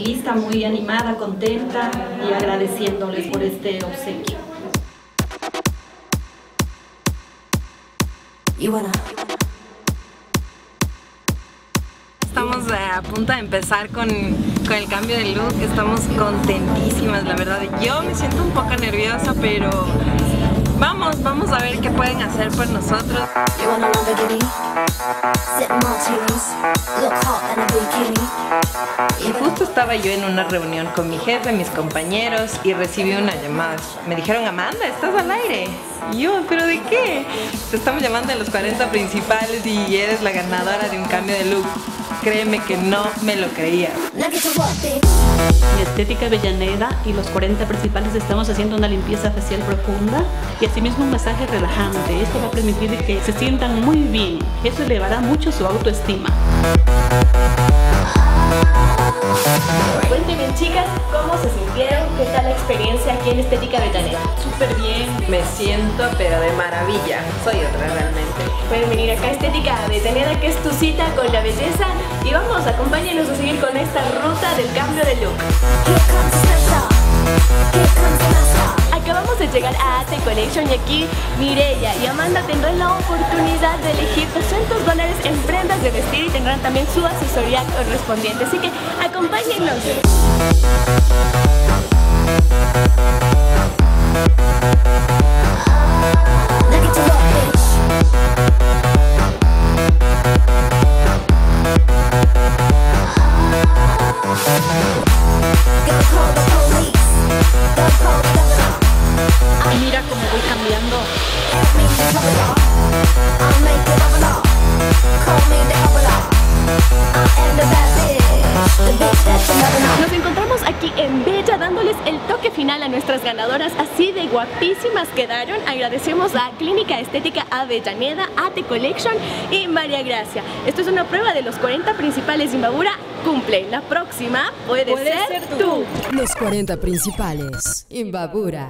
Lista muy animada, contenta y agradeciéndoles por este obsequio. Y bueno. Estamos a punto de empezar con, con, el cambio de look, estamos contentísimas, la verdad. Yo me siento un poco nerviosa, pero vamos, vamos a ver qué pueden hacer por nosotros. Y justo estaba yo en una reunión con mi jefe, mis compañeros, y recibí una llamada. Me dijeron, Amanda, ¿estás al aire? Y yo, ¿pero de qué? Te estamos llamando en los 40 principales y eres la ganadora de un cambio de look créeme que no me lo creía. Mi estética Avellaneda y los 40 principales estamos haciendo una limpieza facial profunda y asimismo un masaje relajante. Esto va a permitir que se sientan muy bien. Eso elevará mucho su autoestima. Cuéntenme chicas, ¿cómo se sintieron? ¿Qué tal la experiencia aquí en Estética Avellaneda? Súper bien, me siento pero de maravilla. Soy otra realmente. Pueden venir acá a Estética Avellaneda que es tu cita con la belleza y vamos, acompáñenos a seguir con esta ruta del cambio de look. Llegar a AT Collection y aquí Mireya y Amanda tendrán la oportunidad de elegir 200 dólares en prendas de vestir y tendrán también su asesoría correspondiente. Así que acompáñennos. Mira cómo voy cambiando. Nos encontramos aquí en Bella dándoles el toque final a nuestras ganadoras, así de guapísimas quedaron. Agradecemos a Clínica Estética Avellaneda, AT Collection y María Gracia. Esto es una prueba de los 40 principales de Imbabura. Cumple. La próxima puede, ser, ser tú. Los 40 principales. Imbabura.